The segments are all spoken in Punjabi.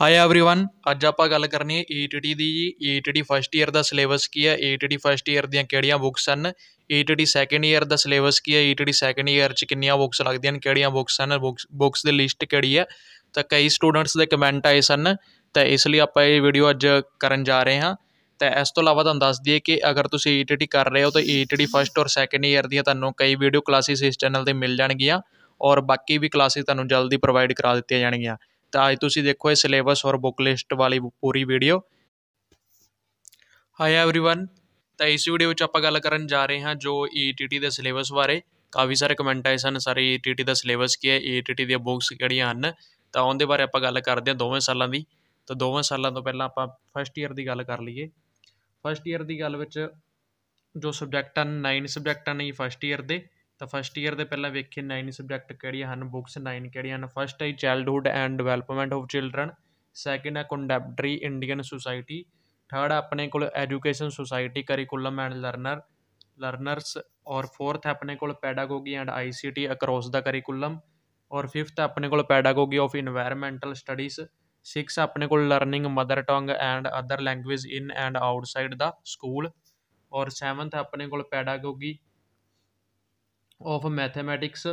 ਹਾਈ एवरीवन ਅੱਜ ਆਪਾਂ ਗੱਲ ਕਰਨੀ ਹੈ ਈਟੀਟੀ ਦੀ ਜੀ ਈਟੀਟੀ ਫਸਟ ਈਅਰ ਦਾ ਸਿਲੇਬਸ ਕੀ ਹੈ ਈਟੀਟੀ ਫਸਟ ਈਅਰ ਦੀਆਂ ਕਿਹੜੀਆਂ ਬੁੱਕਸ ਹਨ ਈਟੀਟੀ ਸੈਕੰਡ ਈਅਰ ਦਾ ਸਿਲੇਬਸ ਕੀ ਹੈ ਈਟੀਟੀ ਸੈਕੰਡ ਈਅਰ 'ਚ ਕਿੰਨੀਆਂ ਬੁੱਕਸ ਲੱਗਦੀਆਂ ਹਨ ਕਿਹੜੀਆਂ ਬੁੱਕਸ ਹਨ ਬੁੱਕਸ ਬੁੱਕਸ ਦੀ ਲਿਸਟ ਕਿਹੜੀ ਹੈ ਤਾਂ ਕਈ ਸਟੂਡੈਂਟਸ ਦੇ ਕਮੈਂਟ ਆਏ ਸਨ ਤਾਂ ਇਸ ਲਈ ਆਪਾਂ ਇਹ ਵੀਡੀਓ ਅੱਜ ਕਰਨ ਜਾ ਰਹੇ ਹਾਂ ਤਾਂ ਇਸ ਤੋਂ ਇਲਾਵਾ ਤੁਹਾਨੂੰ ਦੱਸ ਦਈਏ ਕਿ ਅਗਰ ਤੁਸੀਂ ਈਟੀਟੀ ਕਰ ਰਹੇ ਹੋ ਤਾਂ ਈਟੀਟੀ ਫਸਟ ਔਰ ਸੈਕੰਡ ਈਅਰ ਦੀਆਂ ਤੁਹਾਨੂੰ ਕਈ ਵੀਡੀਓ ਕਲਾਸਿਸ ਇਸ ਚੈਨਲ ਤੇ ਮਿਲ ਜਾਣਗੀਆਂ ਔਰ ਬਾਕੀ ਵੀ ਕਲਾਸਿਸ ਤੁਹਾਨੂੰ ਜਲਦੀ ਪ੍ਰੋਵਾਈਡ ਕਰਾ ਦਿੱਤੀਆਂ ਜਾਣਗੀਆਂ ਤਾਂ ਅੱਜ ਤੁਸੀਂ ਦੇਖੋ ਇਹ ਸਿਲੇਬਸ ਔਰ ਬੁੱਕ ਲਿਸਟ ਵਾਲੀ ਪੂਰੀ ਵੀਡੀਓ ਹਾਈ एवरीवन ਤਾਂ ਇਸ ਵੀਡੀਓ ਵਿੱਚ ਆਪਾਂ ਗੱਲ ਕਰਨ ਜਾ ਰਹੇ ਹਾਂ ਜੋ ਈਟੀਟੀ ਦੇ ਸਿਲੇਬਸ ਬਾਰੇ ਕਾਫੀ ਸਾਰੇ ਕਮੈਂਟ ਆਏ ਸਨ ਸਾਰੇ ਈਟੀਟੀ ਦਾ ਸਿਲੇਬਸ ਕੀ ਹੈ ਈਟੀਟੀ ਦੀਆਂ ਬੁੱਕਸ ਕਿਹੜੀਆਂ ਹਨ ਤਾਂ ਉਹਦੇ ਬਾਰੇ ਆਪਾਂ ਗੱਲ ਕਰਦੇ ਹਾਂ ਦੋਵੇਂ ਸਾਲਾਂ ਦੀ ਤਾਂ ਦੋਵੇਂ ਸਾਲਾਂ ਤੋਂ ਪਹਿਲਾਂ ਆਪਾਂ ਫਸਟ ਈਅਰ ਦੀ ਗੱਲ ਕਰ ਲਈਏ ਫਸਟ ਈਅਰ ਦੀ ਗੱਲ ਵਿੱਚ ਜੋ ਸਬਜੈਕਟ ਹਨ 9 ਸਬਜੈਕਟ ਹਨ ਜੀ ਫਸਟ ਈਅਰ ਦੇ ਤਾਂ ਫਸਟ ਈਅਰ ਦੇ ਪਹਿਲਾਂ ਵੇਖੇ 9 ਸਬਜੈਕਟ ਕਿਹੜੀਆਂ ਹਨ? ਬੁੱਕਸ 9 ਕਿਹੜੀਆਂ ਹਨ? ਫਸਟ ਹੈ childhood and development of children second ਹੈ ਕੰਟੈਂਪਰੇਰੀ ਇੰਡੀਅਨ ਸੁਸਾਇਟੀ ਥਰਡ ਆਪਣੇ ਕੋਲ education society curriculum and learner learners ਔਰ ਫੋਰਥ ਆਪਣੇ ਕੋਲ pedagogy and ICT across the curriculum ਔਰ ਫਿਫਥ ਆਪਣੇ ਕੋਲ pedagogy of environmental studies six ਆਪਣੇ ਕੋਲ learning mother tongue and other language in and outside the school ਔਰ ਸੈਵਨਥ ਆਪਣੇ ਕੋਲ ਪੈਡਾਗੋਗੀ ਆਫ ਮੈਥਮੈਟਿਕਸ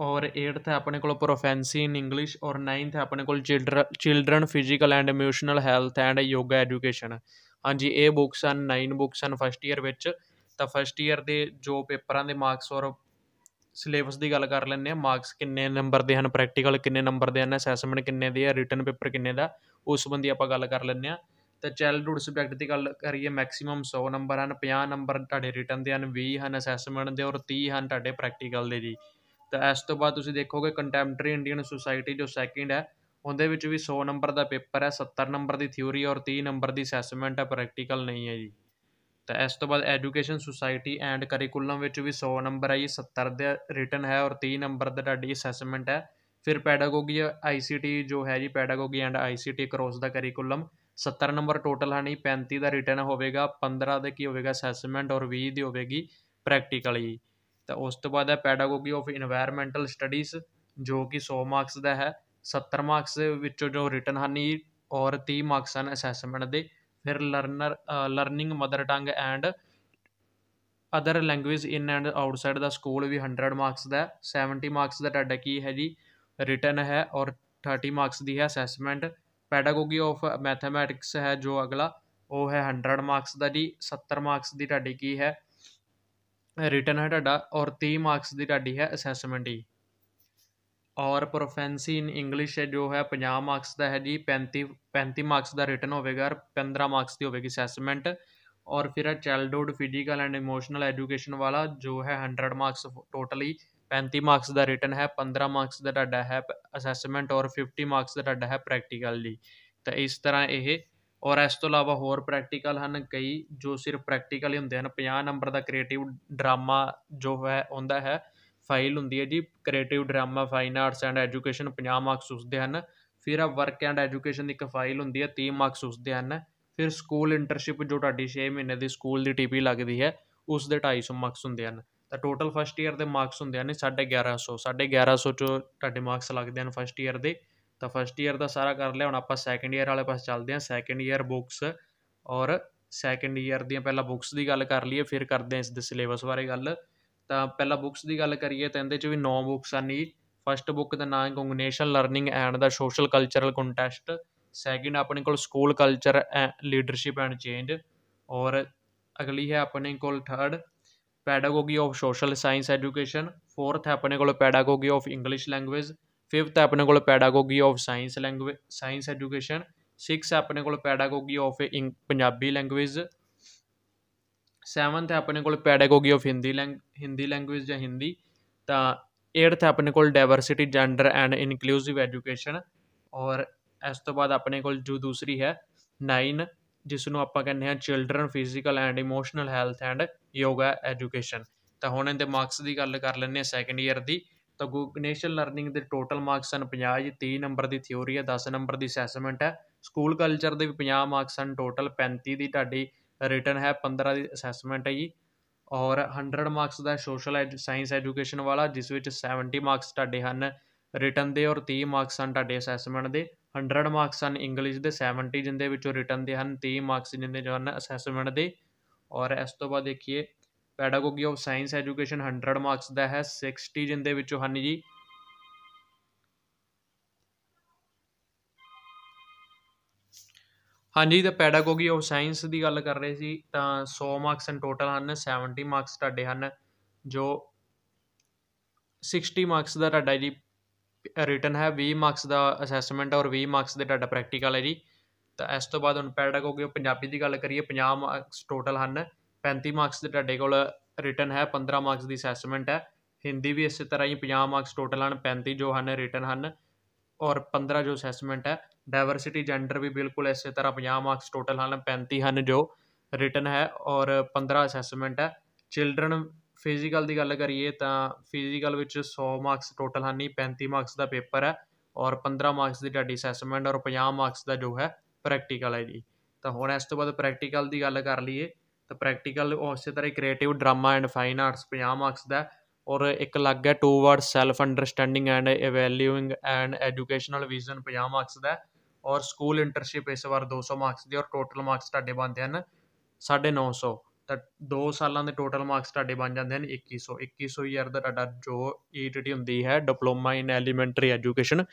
ਔਰ 8th ਹੈ ਆਪਣੇ ਕੋਲ ਪ੍ਰੋਫੈਂਸੀ ਇਨ ਇੰਗਲਿਸ਼ ਔਰ 9th ਹੈ ਆਪਣੇ ਕੋਲ children physical and emotional health and yoga education ਹਾਂਜੀ, ਇਹ ਬੁੱਕਸ ਹਨ 9 ਬੁੱਕਸ ਹਨ ਫਸਟ ਈਅਰ ਵਿੱਚ ਤਾਂ ਫਸਟ ਈਅਰ ਦੇ ਜੋ ਪੇਪਰਾਂ ਦੇ ਮਾਰਕਸ ਔਰ ਸਿਲੇਬਸ ਦੀ ਗੱਲ ਕਰ ਲੈਂਦੇ ਆ ਮਾਰਕਸ ਕਿੰਨੇ ਨੰਬਰ ਦੇ ਹਨ ਪ੍ਰੈਕਟੀਕਲ ਕਿੰਨੇ ਨੰਬਰ ਦੇ ਹਨ ਅਸੈਸਮੈਂਟ ਕਿੰਨੇ ਦੇ ਆ ਰਿਟਨ ਪੇਪਰ ਕਿੰਨੇ ਦਾ, ਉਸ ਸੰਬੰਧੀ ਆਪਾਂ ਗੱਲ ਕਰ ਲੈਂਦੇ ਆ ਤਾਂ ਚਾਈਲਡਹੁੱਡ ਸਬਜੈਕਟ ਦੀ ਗੱਲ ਕਰੀਏ ਮੈਕਸੀਮਮ ਸੌ ਨੰਬਰ ਹਨ 50 ਨੰਬਰ ਤੁਹਾਡੇ ਰਿਟਨ ਦੇ ਹਨ, ਵੀਹ ਹਨ ਅਸੈਸਮੈਂਟ ਦੇ ਔਰ ਤੀਹ ਹਨ ਤੁਹਾਡੇ ਪ੍ਰੈਕਟੀਕਲ ਦੇ ਜੀ। ਤਾਂ ਇਸ ਤੋਂ ਬਾਅਦ ਤੁਸੀਂ ਦੇਖੋਗੇ ਕੰਟੈਂਪਰੇਰੀ ਇੰਡੀਅਨ ਸੁਸਾਇਟੀ ਜੋ ਸੈਕਿੰਡ ਹੈ, ਉਹਦੇ ਵਿੱਚ ਵੀ 100 ਨੰਬਰ ਦਾ ਪੇਪਰ ਹੈ 70 ਨੰਬਰ ਦੀ ਥਿਊਰੀ ਔਰ 30 ਨੰਬਰ ਦੀ ਅਸੈਸਮੈਂਟ ਹੈ ਪ੍ਰੈਕਟੀਕਲ ਨਹੀਂ ਹੈ ਜੀ। ਤਾਂ ਇਸ ਤੋਂ ਬਾਅਦ ਐਜੂਕੇਸ਼ਨ ਸੁਸਾਇਟੀ ਐਂਡ ਕਰਿਕੂਲਮ ਵਿੱਚ ਵੀ 100 ਨੰਬਰ ਹੈ ਜੀ 70 ਦਾ ਰਿਟਨ ਹੈ ਔਰ 30 ਨੰਬਰ ਦਾ ਤੁਹਾਡੀ ਅਸੈਸਮੈਂਟ ਹੈ। ਫਿਰ ਪੈਡਾਗੋਗੀ ਆਈਸੀਟੀ ਜੋ ਹੈ ਜੀ pedagogy and ICT cross the curriculum 70 number total ਹਨ 35 ਦਾ ਰਿਟਰਨ ਹੋਵੇਗਾ 15 ਦਾ ਕੀ ਹੋਵੇਗਾ ਅਸੈਸਮੈਂਟ ਔਰ 20 ਦੀ ਹੋਵੇਗੀ ਪ੍ਰੈਕਟੀਕਲੀ ਤਾਂ ਉਸ ਤੋਂ ਬਾਅਦ ਹੈ ਪੈਡਾਗੋਗੀ ਆਫ এনवायरमेंटल ਸਟੱਡੀਜ਼ ਜੋ ਕਿ 100 ਮਾਰਕਸ ਦਾ ਹੈ। 70 ਮਾਰਕਸ ਦੇ ਵਿੱਚੋਂ ਜੋ ਰਿਟਰਨ ਹਨ ਜੀ ਔਰ 30 ਮਾਰਕਸ ਹਨ ਅਸੈਸਮੈਂਟ ਦੇ, ਫਿਰ learner learning mother tongue and other language in and outside the school we 100 marks ਦਾ 70 ਮਾਰਕਸ ਦਾ ਤੁਹਾਡਾ ਕੀ ਹੈ ਜੀ? ਰਿਟਰਨ ਹੈ ਔਰ 30 ਮਾਰਕਸ ਦੀ ਹੈ ਅਸੈਸਮੈਂਟ ਪੈਡਾਗੋਗੀ ਆਫ ਮੈਥਮੈਟਿਕਸ ਹੈ ਜੋ ਅਗਲਾ, ਉਹ ਹੈ 100 ਮਾਰਕਸ ਦਾ ਜੀ 70 ਮਾਰਕਸ ਦੀ ਤੁਹਾਡੀ ਕੀ ਹੈ? ਰਿਟਨ ਹੈ ਤੁਹਾਡਾ ਔਰ 30 ਮਾਰਕਸ ਦੀ ਤੁਹਾਡੀ ਹੈ ਅਸੈਸਮੈਂਟ ਜੀ। ਔਰ ਪ੍ਰੋਫੈਂਸੀ ਇਨ ਇੰਗਲਿਸ਼ ਹੈ ਜੋ ਹੈ 50 ਮਾਰਕਸ ਦਾ ਹੈ ਜੀ 35 35 ਮਾਰਕਸ ਦਾ ਰਿਟਨ ਹੋਵੇਗਾ ਔਰ 15 ਮਾਰਕਸ ਦੀ ਹੋਵੇਗੀ ਅਸੈਸਮੈਂਟ ਔਰ ਫਿਰ ਹੈ childhood physical and emotional education ਵਾਲਾ ਜੋ ਹੈ 100 ਮਾਰਕਸ ਟੋਟਲੀ 35 ਮਾਰਕਸ ਦਾ ਰਿਟਨ ਹੈ 15 ਮਾਰਕਸ ਦਾ ਤੁਹਾਡਾ ਹੈ ਅਸੈਸਮੈਂਟ ਔਰ 50 ਮਾਰਕਸ ਦਾ ਤੁਹਾਡਾ ਹੈ ਪ੍ਰੈਕਟੀਕਲ ਜੀ ਤਾਂ ਇਸ ਤਰ੍ਹਾਂ ਇਹ ਔਰ ਇਸ ਤੋਂ ਇਲਾਵਾ ਹੋਰ ਪ੍ਰੈਕਟੀਕਲ ਹਨ, ਕਈ ਜੋ ਸਿਰਫ ਪ੍ਰੈਕਟੀਕਲ ਹੀ ਹੁੰਦੇ ਹਨ। 50 ਨੰਬਰ ਦਾ ਕ੍ਰੀਏਟਿਵ ਡਰਾਮਾ ਜੋ ਹੈ ਹੁੰਦਾ ਹੈ ਫਾਈਲ ਹੁੰਦੀ ਹੈ ਜੀ। Creative drama fine arts and education 50 marks ਉਸਦੇ ਹਨ। ਫਿਰ ਆ ਵਰਕ ਐਂਡ ਐਜੂਕੇਸ਼ਨ ਦੀ ਇੱਕ ਫਾਈਲ ਹੁੰਦੀ ਹੈ 30 ਮਾਰਕਸ ਉਸਦੇ ਹਨ। ਫਿਰ ਸਕੂਲ ਇੰਟਰਨਸ਼ਿਪ ਜੋ ਤੁਹਾਡੀ 6 ਮਹੀਨੇ ਦੀ ਸਕੂਲ ਦੀ ਟੀਪੀ ਲੱਗਦੀ ਹੈ ਉਸ ਦੇ 250 ਮਾਰਕਸ ਹੁੰਦੇ ਹਨ। ਤਾਂ ਟੋਟਲ ਫਸਟ ਈਅਰ ਦੇ ਮਾਰਕਸ ਹੁੰਦੇ ਹਨ 1150 1150 ਚੋਂ ਤੁਹਾਡੇ ਮਾਰਕਸ ਲੱਗਦੇ ਹਨ ਫਸਟ ਈਅਰ ਦੇ। ਤਾਂ ਫਸਟ ਈਅਰ ਦਾ ਸਾਰਾ ਕਰ ਲਿਆ, ਹੁਣ ਆਪਾਂ ਸੈਕੰਡ ਈਅਰ ਵਾਲੇ ਪਾਸੇ ਚੱਲਦੇ ਹਾਂ। ਸੈਕੰਡ ਈਅਰ ਬੁੱਕਸ ਔਰ ਸੈਕੰਡ ਈਅਰ ਦੀਆਂ ਪਹਿਲਾਂ ਬੁੱਕਸ ਦੀ ਗੱਲ ਕਰ ਲਈਏ, ਫਿਰ ਕਰਦੇ ਹਾਂ ਇਸ ਦੇ ਸਿਲੇਬਸ ਬਾਰੇ ਗੱਲ। ਤਾਂ ਪਹਿਲਾਂ ਬੁੱਕਸ ਦੀ ਗੱਲ ਕਰੀਏ ਤਾਂ ਇਹਦੇ 'ਚ ਵੀ 9 ਬੁੱਕਸ ਹਨ ਜੀ। ਫਸਟ ਬੁੱਕ ਦਾ ਨਾਮ ਹੈ cognition learning and the social cultural context second ਆਪਣੇ ਕੋਲ school culture leadership and change ਔਰ ਅਗਲੀ ਹੈ ਆਪਣੇ ਕੋਲ third pedagogy of social science education fourth ਹੈ ਆਪਣੇ ਕੋਲ pedagogy of English language fifth ਹੈ ਆਪਣੇ ਕੋਲ pedagogy of science language science education six ਹੈ ਆਪਣੇ ਕੋਲ pedagogy of Punjabi language seventh ਹੈ ਆਪਣੇ ਕੋਲ pedagogy of Hindi lang Hindi language ਜਾਂ ਹਿੰਦੀ ਤਾਂ 8th ਹੈ ਆਪਣੇ ਕੋਲ diversity gender and inclusive education ਔਰ ਇਸ ਤੋਂ ਬਾਅਦ ਆਪਣੇ ਕੋਲ ਜੋ ਦੂਸਰੀ ਹੈ 9 ਜਿਸ ਨੂੰ ਆਪਾਂ ਕਹਿੰਦੇ ਹਾਂ children physical and emotional health and yoga education ਤਾਂ ਹੁਣ ਇਹਦੇ ਮਾਰਕਸ ਦੀ ਗੱਲ ਕਰ ਲੈਂਦੇ ਹਾਂ ਸੈਕੰਡ ਈਅਰ ਦੀ, ਤਾਂ ਗੂਗਨੇਸ਼ਨਲ ਲਰਨਿੰਗ ਦੇ ਟੋਟਲ ਮਾਰਕਸ ਹਨ 50 ਜੀ 30 ਨੰਬਰ ਦੀ ਥਿਉਰੀ ਹੈ 10 ਨੰਬਰ ਦੀ ਅਸੈਸਮੈਂਟ ਹੈ। ਸਕੂਲ ਕਲਚਰ ਦੇ ਵੀ 50 ਮਾਰਕਸ ਹਨ ਟੋਟਲ 35 ਦੀ ਤੁਹਾਡੀ ਰਿਟਨ ਹੈ 15 ਦੀ ਅਸੈਸਮੈਂਟ ਹੈ ਜੀ। ਔਰ 100 ਮਾਰਕਸ ਦਾ ਸੋਸ਼ਲ ਸਾਇੰਸ ਐਜੂਕੇਸ਼ਨ ਵਾਲਾ, ਜਿਸ ਵਿੱਚ 70 ਮਾਰਕਸ ਤੁਹਾਡੇ ਹਨ ਰਿਟਨ ਦੇ ਔਰ 30 ਮਾਰਕਸ ਹਨ ਤੁਹਾਡੇ ਅਸੈਸਮੈਂਟ ਦੇ। 100 ਮਾਰਕਸ ਹਨ ਇੰਗਲਿਸ਼ ਦੇ 70 ਜਿੰਦੇ ਵਿੱਚੋਂ ਰਿਟਨ ਦੇ ਹਨ 30 ਮਾਰਕਸ ਜਿੰਦੇ ਜੋ ਹਨ ਅਸੈਸਮੈਂਟ ਦੇ। ਔਰ ਇਸ ਤੋਂ ਬਾਅਦ ਦੇਖੀਏ, pedagogy of science education 100 marks ਦਾ ਹੈ 60 ਜਿੰਦੇ ਵਿੱਚੋਂ ਹਨ ਜੀ। ਹਾਂਜੀ, ਤਾਂ ਪੈਡਾਗੋਗੀ ਆਫ ਸਾਇੰਸ ਦੀ ਗੱਲ ਕਰ ਰਹੇ ਸੀ, ਤਾਂ 100 ਮਾਰਕਸ ਇਨ ਟੋਟਲ ਹਨ 70 ਮਾਰਕਸ ਤੁਹਾਡੇ ਹਨ, ਜੋ 60 ਮਾਰਕਸ ਦਾ ਤੁਹਾਡਾ ਜੀ ਰਿਟਨ ਹੈ 20 ਮਾਰਕਸ ਦਾ ਅਸੈਸਮੈਂਟ ਔਰ 20 ਮਾਰਕਸ ਦੇ ਤੁਹਾਡਾ ਪ੍ਰੈਕਟੀਕਲ ਹੈ ਜੀ। ਤਾਂ ਇਸ ਤੋਂ ਬਾਅਦ ਹੁਣ ਪੈਡਾਗੋਗੀ ਪੰਜਾਬੀ ਦੀ ਗੱਲ ਕਰੀਏ 50 ਮਾਰਕਸ ਟੋਟਲ ਹਨ। 35 ਮਾਰਕਸ ਦੇ ਤੁਹਾਡੇ ਕੋਲ ਰਿਟਨ ਹੈ 15 ਮਾਰਕਸ ਦੀ ਅਸੈਸਮੈਂਟ ਹੈ। ਹਿੰਦੀ ਵੀ ਇਸੇ ਤਰ੍ਹਾਂ ਹੀ 50 ਮਾਰਕਸ ਟੋਟਲ ਹਨ 35 ਜੋ ਹਨ ਰਿਟਨ ਹਨ। ਔਰ 15 ਜੋ ਅਸੈਸਮੈਂਟ ਹੈ ਡਾਈਵਰਸਿਟੀ ਜੈਂਡਰ ਵੀ ਬਿਲਕੁਲ ਇਸੇ ਤਰ੍ਹਾਂ 50 ਮਾਰਕਸ ਟੋਟਲ ਹਨ 35 ਹਨ ਜੋ ਰਿਟਨ ਹੈ ਔਰ 15 ਅਸੈਸਮੈਂਟ ਹੈ। ਚਿਲਡਰਨ ਫਿਜ਼ੀਕਲ ਦੀ ਗੱਲ ਕਰੀਏ ਤਾਂ ਫਿਜ਼ੀਕਲ ਵਿੱਚ ਸੌ ਮਾਰਕਸ ਟੋਟਲ ਹਨ 35 ਮਾਰਕਸ ਦਾ ਪੇਪਰ ਹੈ ਔਰ 15 ਮਾਰਕਸ ਦੀ ਤੁਹਾਡੀ ਅਸੈਸਮੈਂਟ ਔਰ 50 ਮਾਰਕਸ ਦਾ ਜੋ ਹੈ ਪ੍ਰੈਕਟੀਕਲ ਹੈ ਜੀ। ਤਾਂ ਹੁਣ ਇਸ ਤੋਂ ਬਾਅਦ ਪ੍ਰੈਕਟੀਕਲ ਦੀ ਗੱਲ ਕਰ ਲਈਏ ਤਾਂ ਪ੍ਰੈਕਟੀਕਲ ਉਸੇ ਤਰ੍ਹਾਂ ਹੀ creative drama and fine arts 50 marks ਦਾ ਔਰ ਇੱਕ ਲੱਗ ਹੈ toward self understanding and evaluating and educational vision 50 marks ਦਾ ਔਰ ਸਕੂਲ ਇੰਟਰਨਸ਼ਿਪ ਇਸ ਵਾਰ 200 ਮਾਰਕਸ ਦੀ ਔਰ ਟੋਟਲ ਮਾਰਕਸ ਤੁਹਾਡੇ ਬਣਦੇ ਹਨ 950 ਤਾਂ ਦੋ ਸਾਲਾਂ ਦੇ ਟੋਟਲ ਮਾਰਕਸ ਤੁਹਾਡੇ ਬਣ ਜਾਂਦੇ ਹਨ, ਇੱਕੀ ਸੌ। ਇੱਕੀ ਸੌ ਈਅਰ ਦਾ ਤੁਹਾਡਾ ਜੋ ਈ ਟੀ ਹੁੰਦੀ ਹੈ ਡਿਪਲੋਮਾ ਇਨ ਐਲੀਮੈਂਟਰੀ ਐਜੂਕੇਸ਼ਨ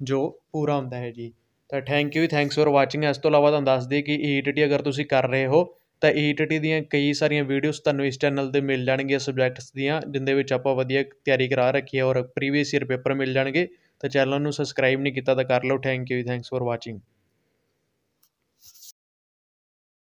ਜੋ ਪੂਰਾ ਹੁੰਦਾ ਹੈ ਜੀ। ਤਾਂ thank you thanks for watching ਇਸ ਤੋਂ ਇਲਾਵਾ ਤੁਹਾਨੂੰ ਦੱਸ ਦਈਏ ਕਿ ਟੀ ਅਗਰ ਤੁਸੀਂ ਕਰ ਰਹੇ ਹੋ, ਤਾਂ ਈ ਈ ਟੀ ਦੀਆਂ ਕਈ ਸਾਰੀਆਂ ਵੀਡੀਓਜ਼ ਤੁਹਾਨੂੰ ਇਸ ਚੈਨਲ ਤੇ ਮਿਲ ਜਾਣਗੀਆਂ ਸਬਜੈਕਟਸ ਦੀਆਂ, ਜਿੰਦੇ ਵਿੱਚ ਆਪਾਂ ਵਧੀਆ ਤਿਆਰੀ ਕਰਾ ਰੱਖੀ ਹੈ ਔਰ ਪ੍ਰੀਵੀਅਸ ਈਅਰ ਪੇਪਰ ਮਿਲ ਜਾਣਗੇ। ਤਾਂ ਚੈਨਲ ਨੂੰ ਸਬਸਕ੍ਰਾਈਬ ਨਹੀਂ ਕੀਤਾ ਤਾਂ ਕਰ ਲਓ। Thank you thanks for watching